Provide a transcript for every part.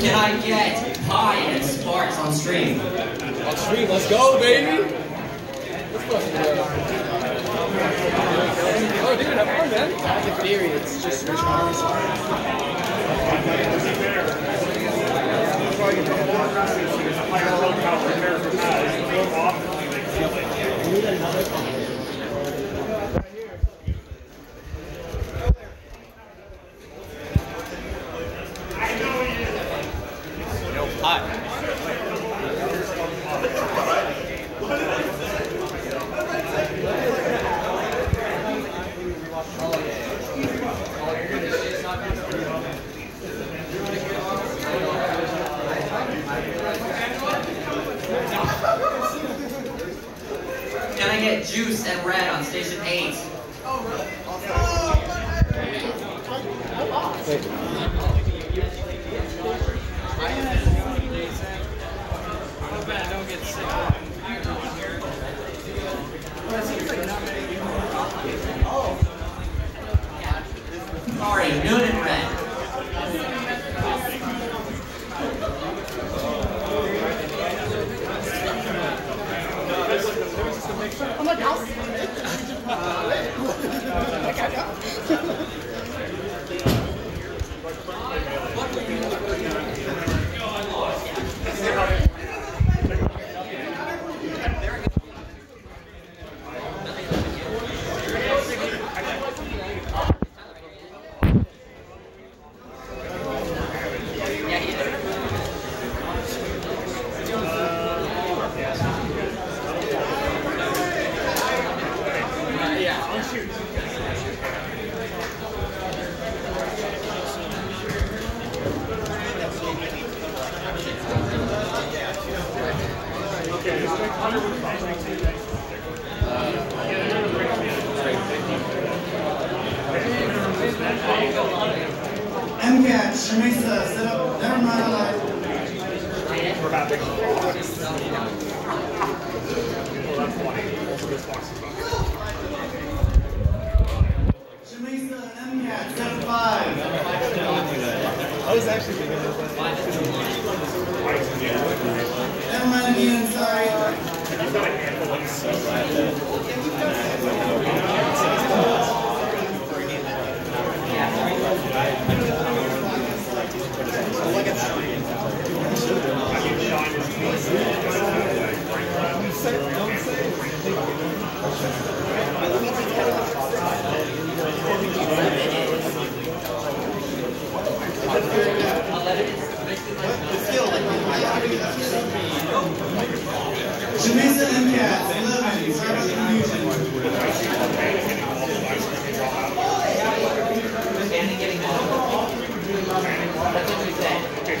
Can I get pie and sparks on stream? On stream, let's go, baby! Let's go. Oh, dude, have fun, man. I have a theory. It's just Rich Can I get juice and red on station eight? Sorry, Noonan red. Shamisa, sit up. Never mind,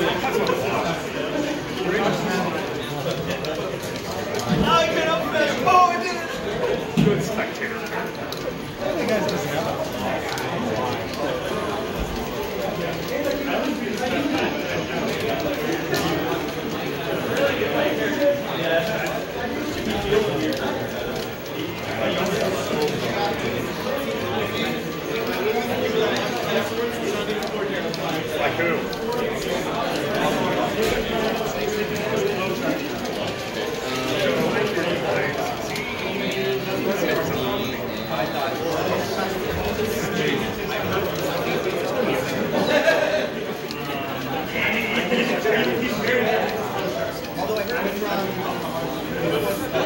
立ちます。Although I heard from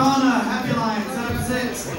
Chicana, Happy Line, set up six.